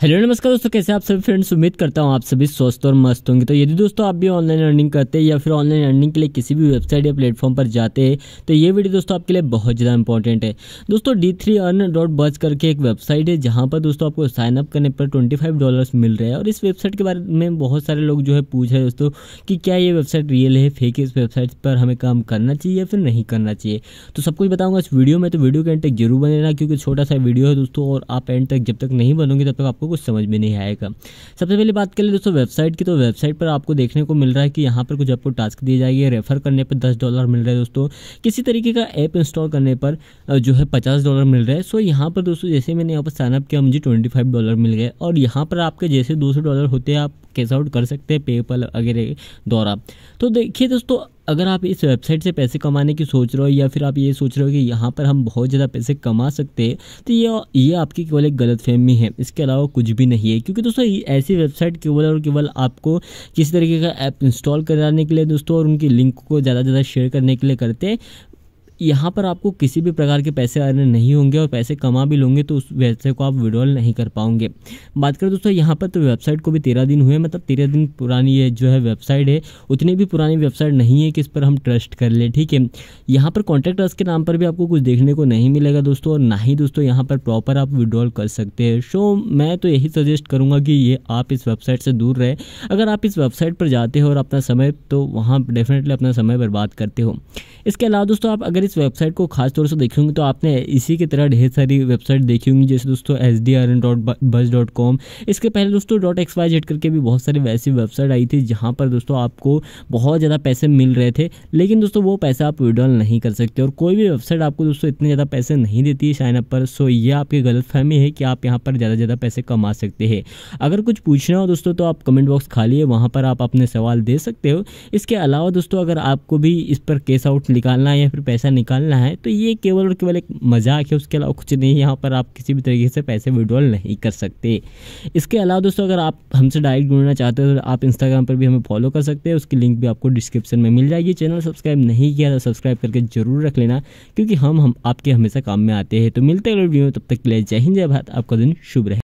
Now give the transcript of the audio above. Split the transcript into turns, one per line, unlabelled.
Hello, नमस्कार दोस्तों, कैसे आप सभी फ्रेंड्स उम्मीद करता हूँ आप सभी स्वस्थ और मस्त होंगे। तो यदि दोस्तों, आप भी ऑनलाइन अर्निंग करते हैं या फिर ऑनलाइन अर्निंग के लिए किसी भी वेबसाइट या प्लेटफॉर्म पर जाते हैं तो ये वीडियो दोस्तों आपके लिए बहुत ज़्यादा इंपॉर्टेंट है। दोस्तों डी थ्री अर्न डॉट करके एक वेबसाइट है, जहाँ पर दोस्तों आपको साइनअप करने पर ट्वेंटी फाइव डॉलर्स मिल रहे हैं। और इस वेबसाइट के बारे में बहुत सारे लोग जो है पूछ रहे हैं दोस्तों, कि क्या ये वेबसाइट रियल है फेक इस वेबसाइट पर हमें काम करना चाहिए या फिर नहीं करना चाहिए? तो सब कुछ बताऊँगा इस वीडियो में तो वीडियो के एंड तक ज़रूर बनेना क्योंकि छोटा सा वीडियो है दोस्तों, और आप एंड तक जब तक नहीं बनोगे, तब तक आपको कुछ समझ में नहीं आएगा। सबसे पहले बात कर ले दोस्तों वेबसाइट की तो वेबसाइट पर आपको देखने को मिल रहा है कि यहाँ पर कुछ आपको टास्क दिए जाएँगे। रेफर करने पर दस डॉलर मिल रहा है दोस्तों। किसी तरीके का ऐप इंस्टॉल करने पर जो है पचास डॉलर मिल रहा है। सो यहाँ पर दोस्तों जैसे मैंने यहाँ पर साइनअप किया, मुझे ट्वेंटी फाइव डॉलर मिल गए और यहाँ पर आपके जैसे दो सौ डॉलर होते हैं, आप कैश आउट कर सकते हैं पेपल वगैरह द्वारा। तो देखिए दोस्तों अगर आप इस वेबसाइट से पैसे कमाने की सोच रहे हो या फिर आप ये सोच रहे हो कि यहाँ पर हम बहुत ज़्यादा पैसे कमा सकते हैं तो ये ये आपकी केवल एक गलत फहमी है। इसके अलावा कुछ भी नहीं है। क्योंकि दोस्तों ऐसी वेबसाइट केवल और केवल आपको किसी तरीके का ऐप इंस्टॉल कराने के लिए दोस्तों और उनकी लिंक को ज़्यादा से ज़्यादा शेयर करने के लिए करते हैं। यहाँ पर आपको किसी भी प्रकार के पैसे आने नहीं होंगे और पैसे कमा भी लोगे तो उस वेबसाइट को आप विड्रॉल नहीं कर पाओगे। बात करें दोस्तों, यहाँ पर तो वेबसाइट को भी तेरह दिन हुए मतलब तेरह दिन पुरानी ये जो है वेबसाइट है, उतनी भी पुरानी वेबसाइट नहीं है कि इस पर हम ट्रस्ट कर ले, ठीक है? यहाँ पर कॉन्टैक्ट के नाम पर भी आपको कुछ देखने को नहीं मिलेगा दोस्तों, और ना ही दोस्तों यहाँ पर प्रॉपर आप विड्रॉल कर सकते हैं। सो मैं तो यही सजेस्ट करूँगा कि ये आप इस वेबसाइट से दूर रहे। अगर आप इस वेबसाइट पर जाते हो और अपना समय तो वहाँ डेफिनेटली अपना समय बर्बाद करते हो। इसके अलावा दोस्तों, आप अगर इस वेबसाइट को खास तौर से देखेंगे तो आपने इसी की तरह ढेर सारी वेबसाइट देखी होंगी, जैसे दोस्तों S D R N dot bus dot com इसके पहले दोस्तों डॉट एक्स वाई जेड करके भी बहुत सारी वैसी वेबसाइट आई थी, जहाँ पर दोस्तों आपको बहुत ज़्यादा पैसे मिल रहे थे, लेकिन दोस्तों वो पैसा आप विड्रॉल नहीं कर सकते और कोई भी वेबसाइट आपको दोस्तों इतने ज़्यादा पैसे नहीं देती है साइनअप पर सो ये आपकी गलत फहमी है कि आप यहाँ पर ज़्यादा ज़्यादा पैसे कमा सकते हैं। अगर कुछ पूछना हो दोस्तों तो आप कमेंट बॉक्स खाली है, वहाँ पर आप अपने सवाल दे सकते हो। इसके अलावा दोस्तों अगर आपको भी इस पर केस आउट निकालना है या फिर पैसा निकालना है तो ये केवल और केवल एक मज़ाक है, उसके अलावा कुछ नहीं, यहाँ पर आप किसी भी तरीके से पैसे विड्रॉल नहीं कर सकते। इसके अलावा दोस्तों, अगर आप हमसे डायरेक्ट जुड़ना चाहते हो तो आप इंस्टाग्राम पर भी हमें फॉलो कर सकते हैं, उसकी लिंक भी आपको डिस्क्रिप्शन में मिल जाएगी। चैनल सब्सक्राइब नहीं किया तो सब्सक्राइब करके ज़रूर रख लेना, क्योंकि हम हम आपके हमेशा काम में आते हैं। तो मिलते हैं वीडियो तब तक के लिए जय हिंद, जय भारत, आपका दिन शुभ रहे।